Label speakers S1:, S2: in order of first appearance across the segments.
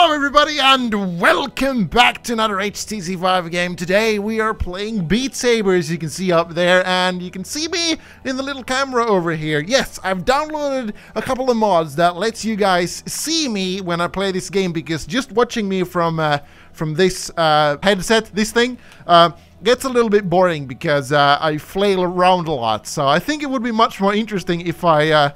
S1: Hello everybody and welcome back to another HTC Vive game. Today we are playing Beat Saber as you can see up there and you can see me in the little camera over here. Yes, I've downloaded a couple of mods that lets you guys see me when I play this game because just watching me from uh, from this uh, headset, this thing, uh, gets a little bit boring because uh, I flail around a lot. So I think it would be much more interesting if I uh,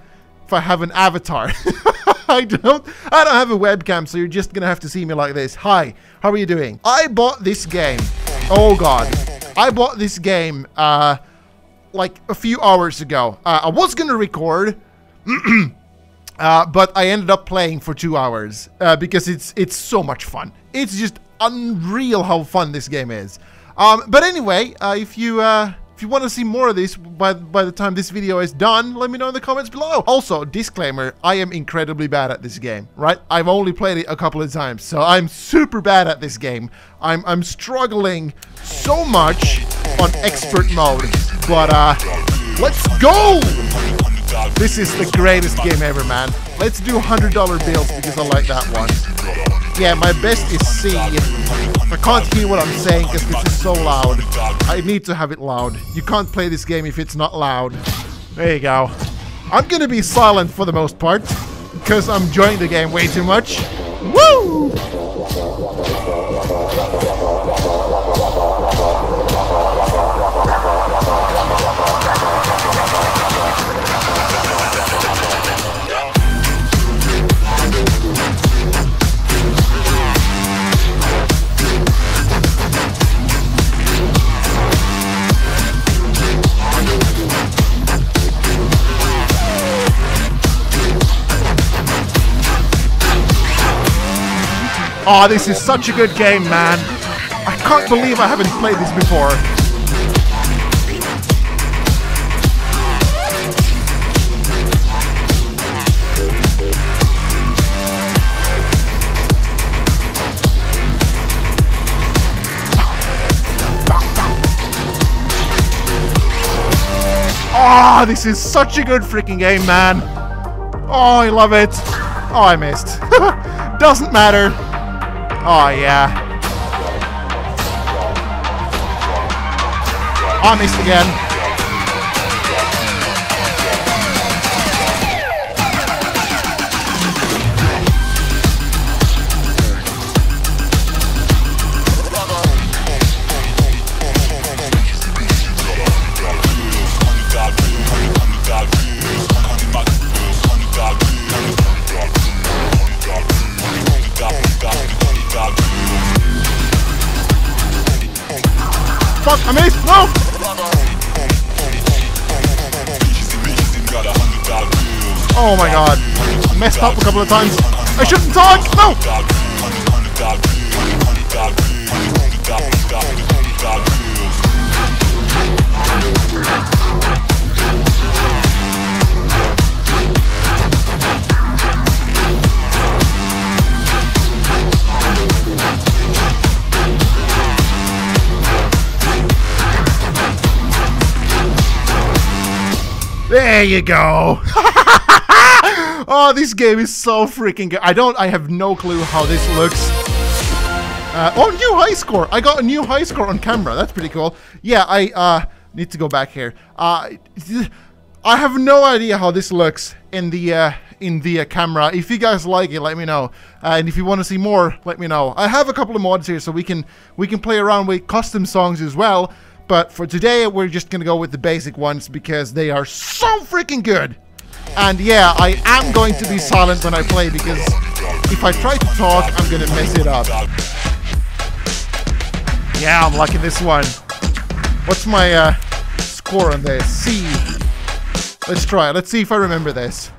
S1: if I have an avatar. I don't I don't have a webcam, so you're just gonna have to see me like this. Hi, how are you doing? I bought this game. Oh god. I bought this game uh like a few hours ago. Uh, I was gonna record uh, but I ended up playing for two hours uh, because it's it's so much fun. It's just unreal how fun this game is. Um, but anyway, uh, if you uh, if you want to see more of this by, by the time this video is done, let me know in the comments below. Also, disclaimer, I am incredibly bad at this game, right? I've only played it a couple of times, so I'm super bad at this game. I'm, I'm struggling so much on expert mode, but uh, let's go! This is the greatest game ever, man. Let's do $100 bills because I like that one. Yeah, my best is C. I can't hear what I'm saying because this is so loud. I need to have it loud. You can't play this game if it's not loud. There you go. I'm gonna be silent for the most part because I'm enjoying the game way too much. Oh, this is such a good game, man. I can't believe I haven't played this before. Oh, this is such a good freaking game, man. Oh, I love it. Oh, I missed. Doesn't matter. Oh, yeah. I missed again. Fuck, I missed! No! Oh my god. I messed up a couple of times. I shouldn't talk! No! There you go. oh, this game is so freaking good. I don't, I have no clue how this looks. Uh, oh, new high score. I got a new high score on camera. That's pretty cool. Yeah, I uh, need to go back here. Uh, I have no idea how this looks in the uh, in the uh, camera. If you guys like it, let me know. Uh, and if you want to see more, let me know. I have a couple of mods here, so we can we can play around with custom songs as well. But for today, we're just gonna go with the basic ones because they are so freaking good. And yeah, I am going to be silent when I play because if I try to talk, I'm gonna mess it up. Yeah, I'm liking this one. What's my uh, score on this? C. Let's try. Let's see if I remember this.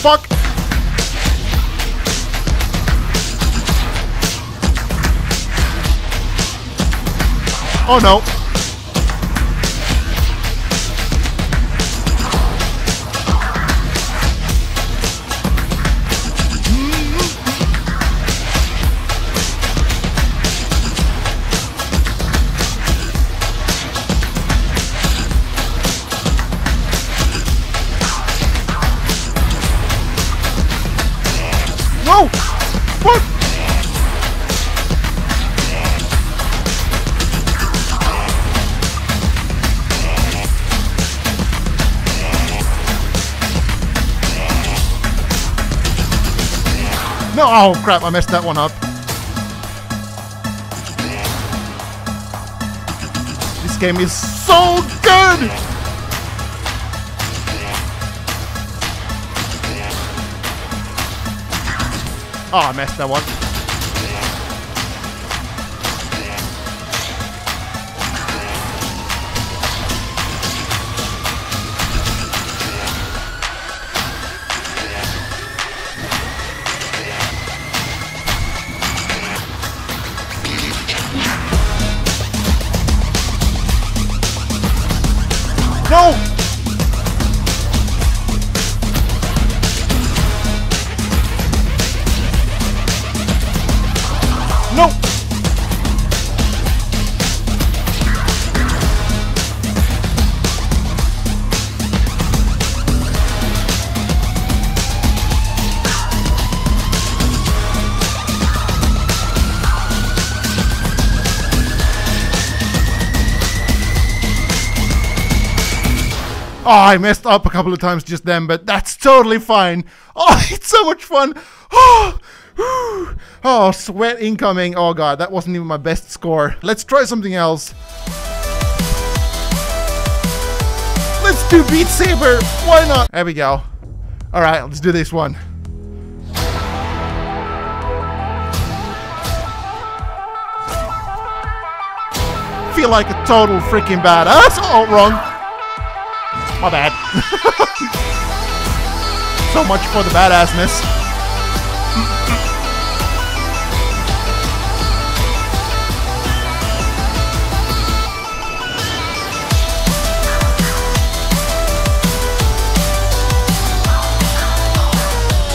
S1: Fuck! Oh no. No, oh crap, I messed that one up. This game is so good! Oh, I messed that one. Oh, I messed up a couple of times just then, but that's totally fine. Oh, it's so much fun. Oh, oh, sweat incoming. Oh god, that wasn't even my best score. Let's try something else. Let's do Beat Saber. Why not? There we go. All right, let's do this one. Feel like a total freaking badass. Oh, wrong. My bad. so much for the badassness.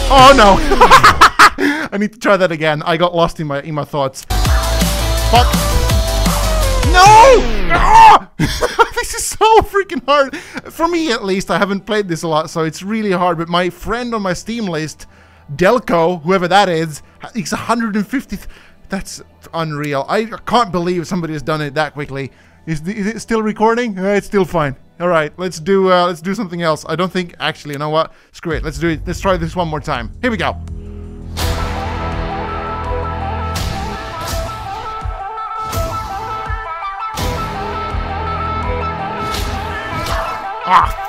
S1: Oh no! I need to try that again. I got lost in my in my thoughts. Fuck. No! Ah! this is so freaking hard. For me, at least, I haven't played this a lot, so it's really hard. But my friend on my Steam list, Delco, whoever that is, he's 150. That's unreal. I can't believe somebody has done it that quickly. Is, the, is it still recording? Uh, it's still fine. All right, let's do uh, let's do something else. I don't think actually. You know what? Screw it. Let's do it. Let's try this one more time. Here we go. Ah,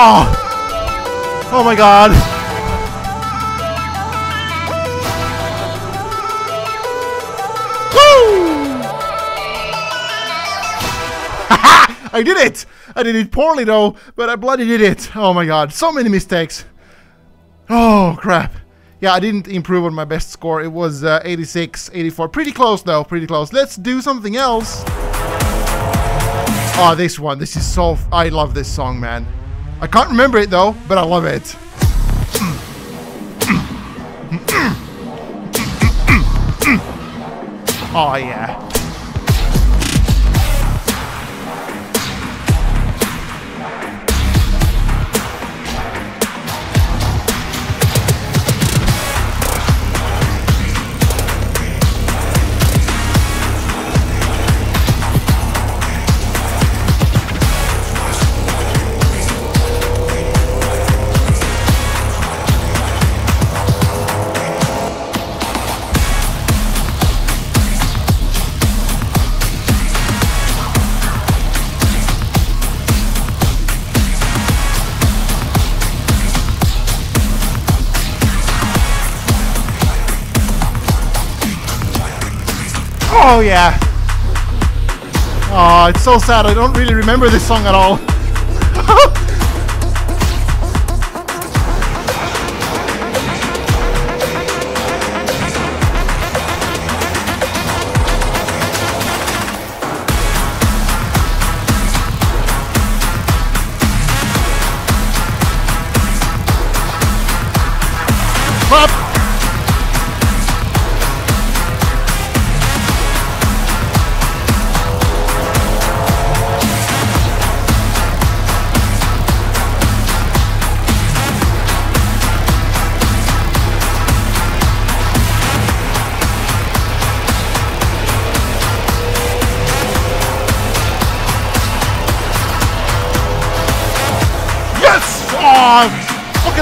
S1: Oh! Oh my god! I did it! I did it poorly though, but I bloody did it. Oh my god, so many mistakes. Oh crap. Yeah, I didn't improve on my best score. It was uh, 86, 84. Pretty close though, pretty close. Let's do something else. Oh, this one. This is so... I love this song, man. I can't remember it though, but I love it. Oh yeah. Oh, it's so sad. I don't really remember this song at all.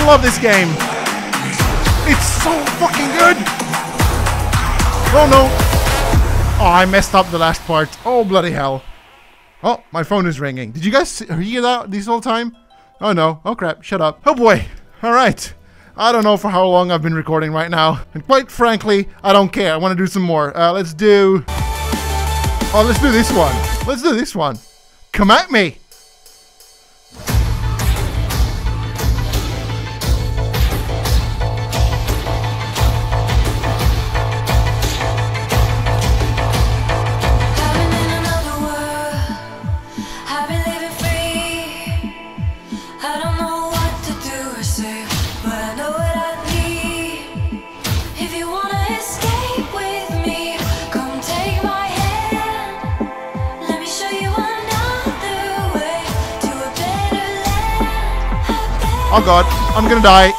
S1: Love this game. It's so fucking good. Oh no. Oh, I messed up the last part. Oh, bloody hell. Oh, my phone is ringing. Did you guys hear that this whole time? Oh no. Oh crap. Shut up. Oh boy. Alright. I don't know for how long I've been recording right now. And quite frankly, I don't care. I want to do some more. Uh, let's do... Oh, let's do this one. Let's do this one. Come at me. God, I'm gonna die.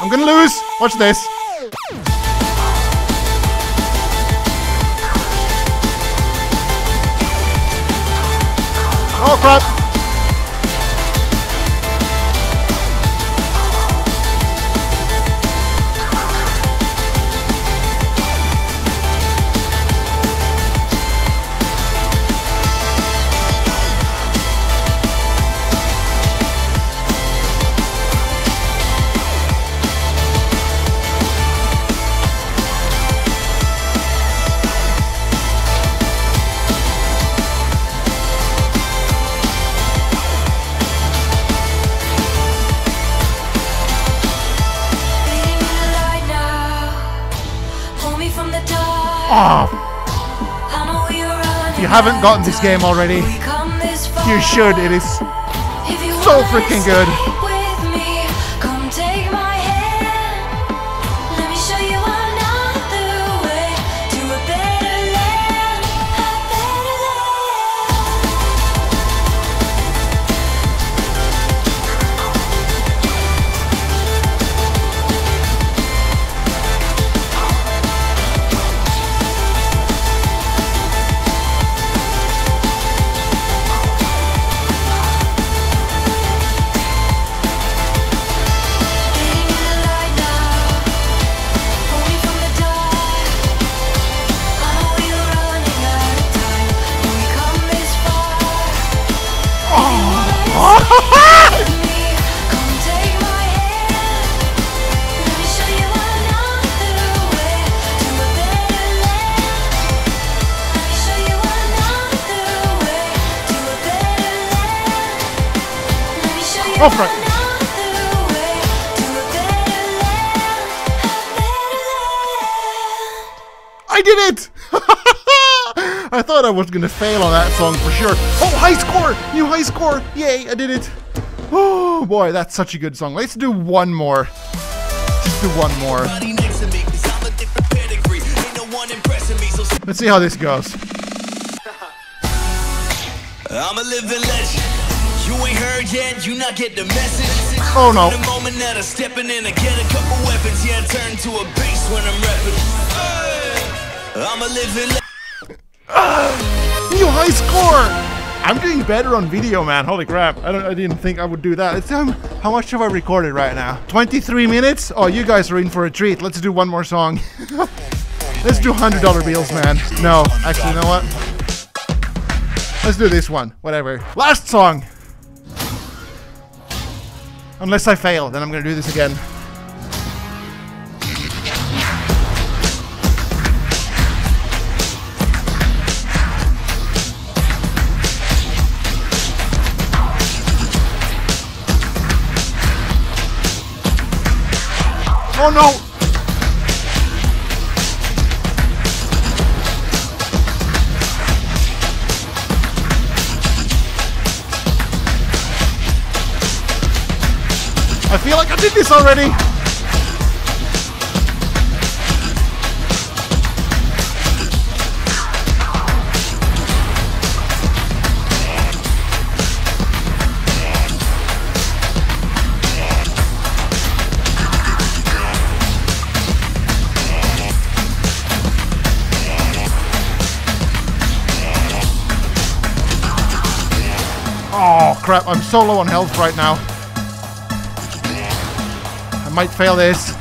S1: I'm gonna lose. Watch this. Oh crap. Haven't gotten this game already, you should. It is so freaking good. Oh, front. I did it! I thought I was gonna fail on that song for sure. Oh, high score! New high score! Yay, I did it! Oh boy, that's such a good song. Let's do one more. Just do one more. Let's see how this goes. I'm a living legend. You ain't heard yet, you not get the message. Oh no. The moment that I'm stepping in, I get a couple weapons. Yeah, I turn to a beast when I'm rapping. I'm a living. New high score! I'm doing better on video, man. Holy crap. I, don't, I didn't think I would do that. It's, um, how much have I recorded right now? 23 minutes? Oh, you guys are in for a treat. Let's do one more song. Let's do $100 bills, man. No, actually, you know what? Let's do this one. Whatever. Last song. Unless I fail, then I'm gonna do this again. Oh no! I feel like I did this already! Oh crap, I'm so low on health right now. Might fail this.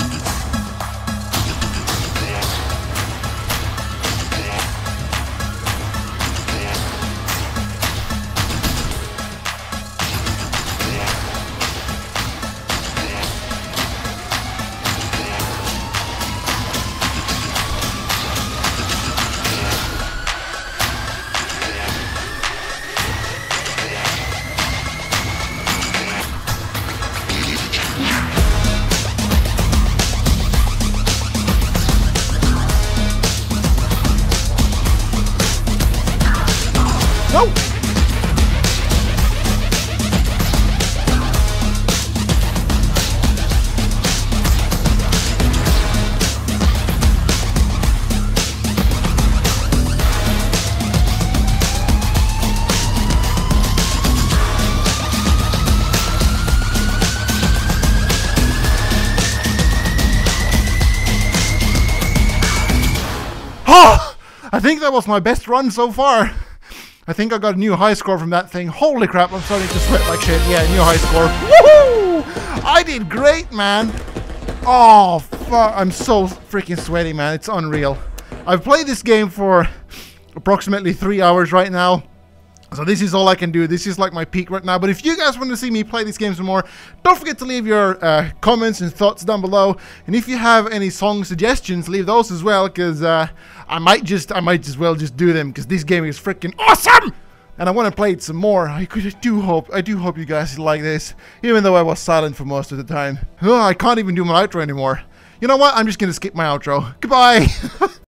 S1: Think that was my best run so far. I think I got a new high score from that thing. Holy crap, I'm starting to sweat like shit. Yeah, new high score. Woohoo! I did great, man. Oh, fuck. I'm so freaking sweaty, man. It's unreal. I've played this game for approximately three hours right now. So this is all I can do. This is like my peak right now. But if you guys want to see me play these games some more, don't forget to leave your uh, comments and thoughts down below. And if you have any song suggestions, leave those as well, because uh, I might just, I might as well just do them, because this game is freaking awesome. And I want to play it some more. I, could, I do hope, I do hope you guys like this, even though I was silent for most of the time. Oh, I can't even do my outro anymore. You know what? I'm just gonna skip my outro. Goodbye.